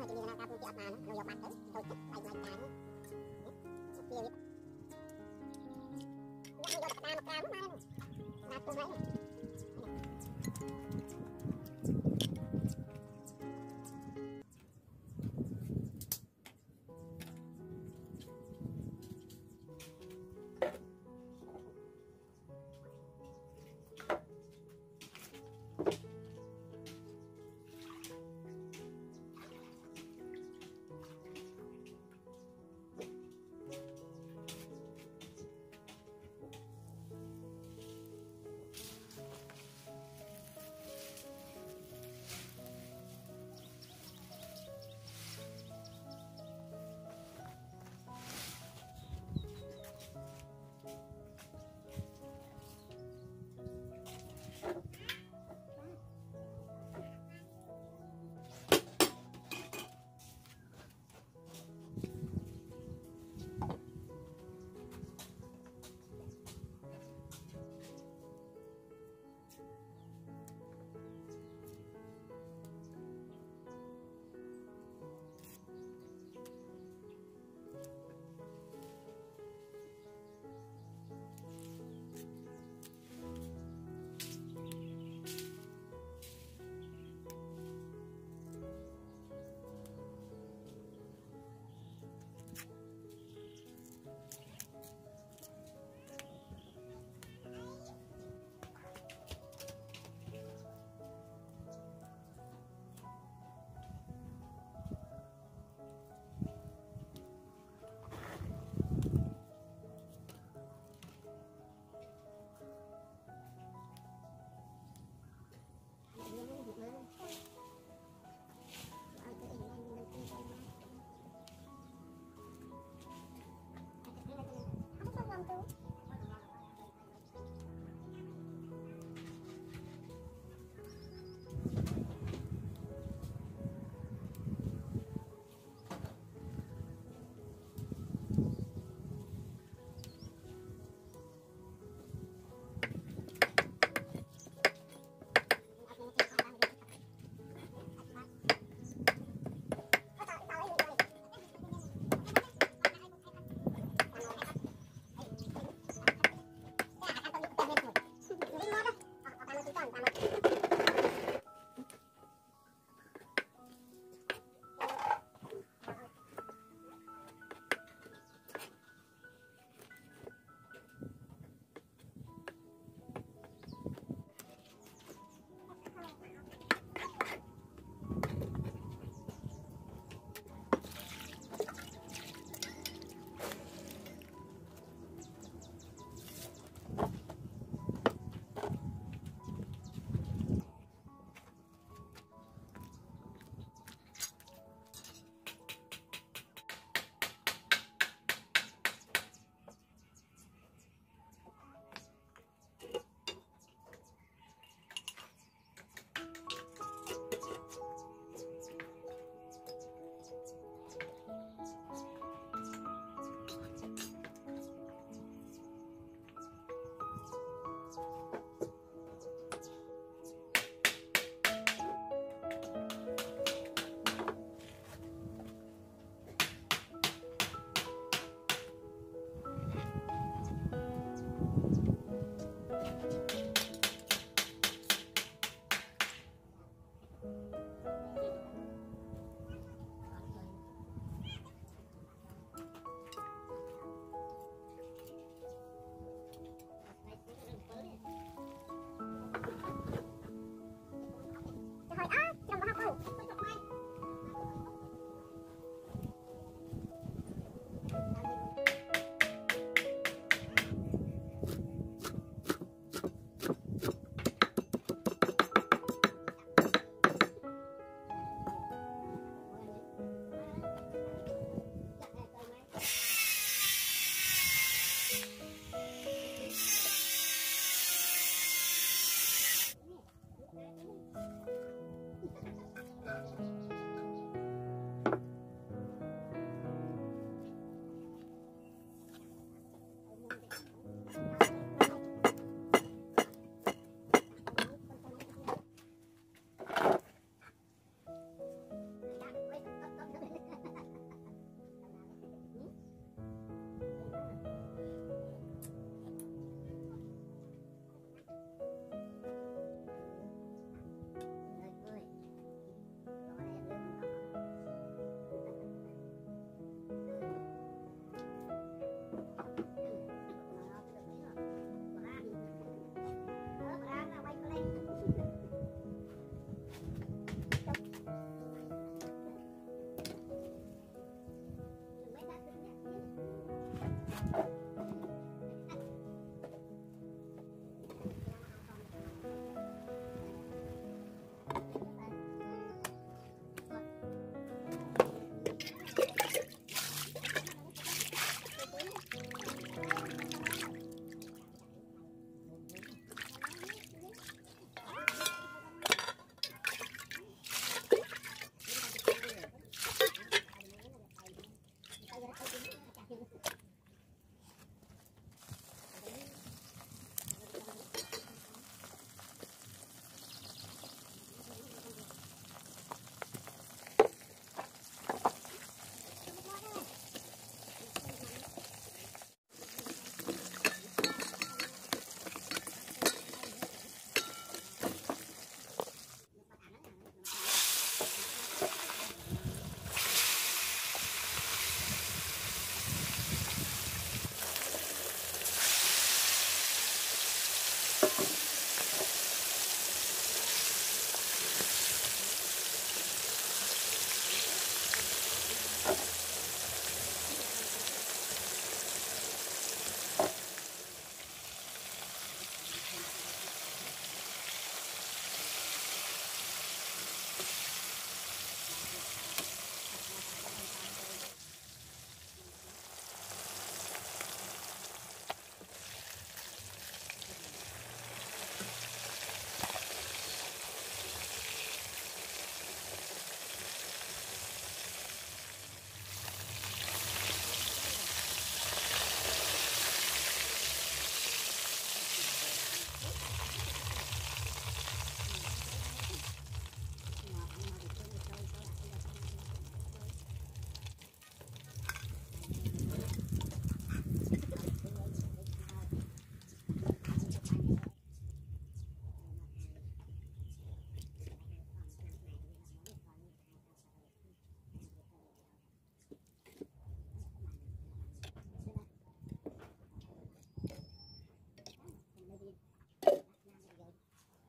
ឲ្យជំនាញការពូជអត់បាននោះយកបាត់ទៅទៅទឹកបាយបាយតានេះពីវាយកយកតាមតាមមកណាទៅវិញ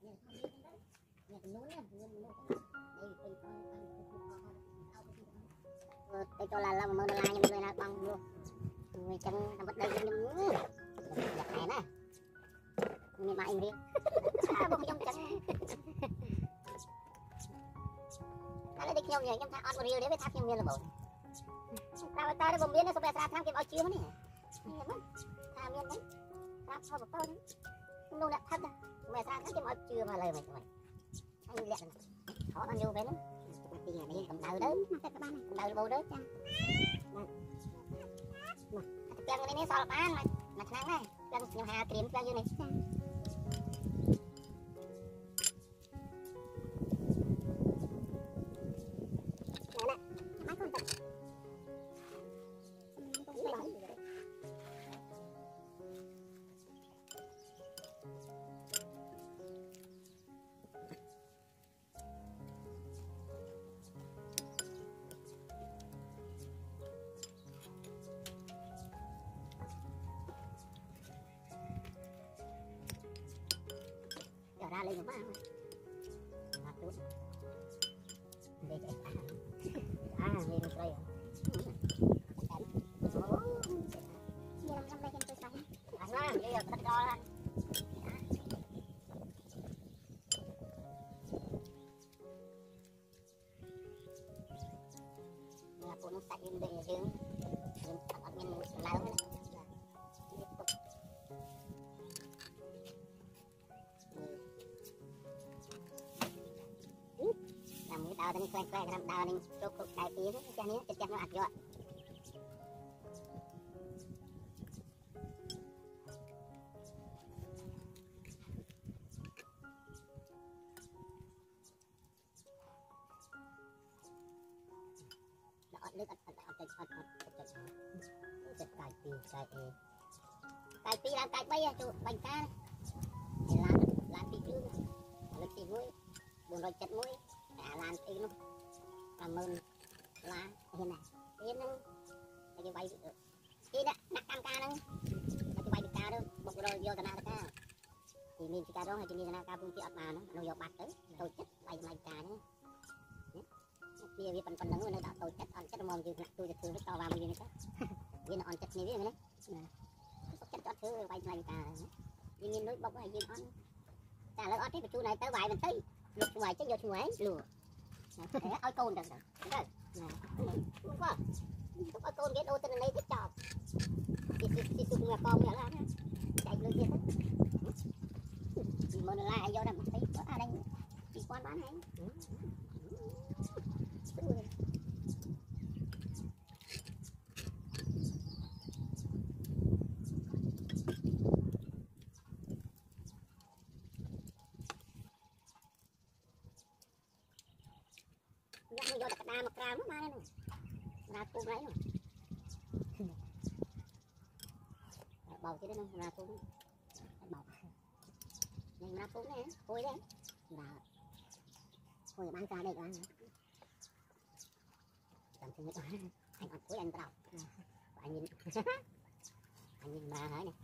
ទៅចូលឡាឡា10000ដុល្លារខ្ញុំលុយណាបងនោះអញ្ចឹងតាមបិទដីខ្ញុំយ៉ាប់ណែណាមានមកអីរៀងឆាបងខ្ញុំចឹងតែដូចខ្ញុំខ្ញុំថាអត់មករៀលទេវាថាខ្ញុំមានល្បងតែតែបើមានសុបស្រាថាគេឲ្យជឿមកនេះថាមានហ្នឹងថាផលបបោនោះអ្នកផឹកសុ បស្រាថាគេឲ្យជឿមកលើមិនមិនអញលាក់ហ្នឹងអត់អត់យូរពេលហ្នឹងពីនេះកម្ដៅទៅមកតែបានកម្ដៅបោទៅចាណាទាំងនេះសល់បានមួយឆ្នាំដែរទាំងខ្ញុំហាក្រៀមទាំងយើងនេះចា 没有办法 Telegram ដើរនឹងចូលគ្រប់ដៃទៀតផ្ទះនេះផ្ទះនោះអាក្រក់អត់លើកអត់អត់អត់អត់អត់អត់ចិត្តកាយពីកាយអេកាយពីឡើងកាយ3ជួបាញ់តាឡានឡានទី2លើកទី1 471អាឡានទីនោះ 50000ឡាហ៊ានណាហ៊ានហ្នឹងតែគេវាយគេដាក់ដាក់កម្មការហ្នឹងតែគេវាយពីការទៅបុករយកធនាគារទីមានពីការរងហើយទីមានធនាគារពូជាអត់បានហ្នឹងនោះយកបាត់ទៅតូចចិត្តវាយតម្លៃការហ្នឹងវាវាប៉ុណ្ណឹងនៅដាក់តូចចិត្តអត់ចិត្តមកយើងដាក់ទូទៅធ្វើទៅតវ៉ាមួយវិញទៅវានៅអត់ចិត្តគ្នាវាណាចិត្តអត់ធ្វើវាយតម្លៃការយើងមានលុយបុកហើយយើងអត់តែឥឡូវអត់ទេបញ្ជូនឲ្យទៅវាយបន្តិចយកឈ្មោះឯងចេញយកឈ្មោះឯងលួ ឲ្យកូនទៅទៅទៅណាមកបាទទុកឲ្យកូនគេដូរទៅនៃទៅចប់ទីទីទីទុកមកកងនេះឡើយចែកលុយទៀតពីមុនឡាយកដល់មកស្អីក៏អានេះ2000បានហើយ bầu chứ nó ra phúng bầu. Mình ra phúng đấy. Hôi đấy và hôi bán ra đây ăn, anh làm thế nữa anh ăn cuối anh bắt đầu. Anh nhìn. Anh nhìn ra đấy này